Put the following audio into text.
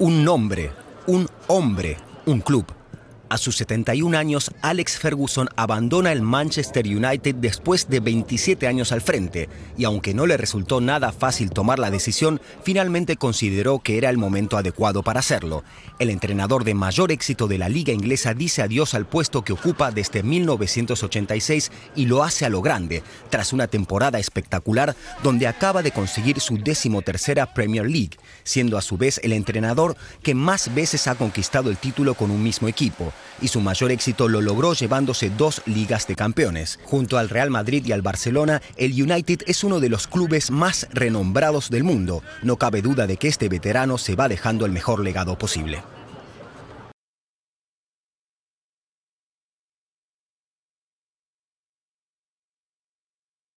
Un nombre, un hombre, un club. A sus 71 años, Alex Ferguson abandona el Manchester United después de 27 años al frente, y aunque no le resultó nada fácil tomar la decisión, finalmente consideró que era el momento adecuado para hacerlo. El entrenador de mayor éxito de la liga inglesa dice adiós al puesto que ocupa desde 1986 y lo hace a lo grande, tras una temporada espectacular donde acaba de conseguir su decimotercera Premier League, siendo a su vez el entrenador que más veces ha conquistado el título con un mismo equipo y su mayor éxito lo logró llevándose dos ligas de campeones. Junto al Real Madrid y al Barcelona, el United es uno de los clubes más renombrados del mundo. No cabe duda de que este veterano se va dejando el mejor legado posible.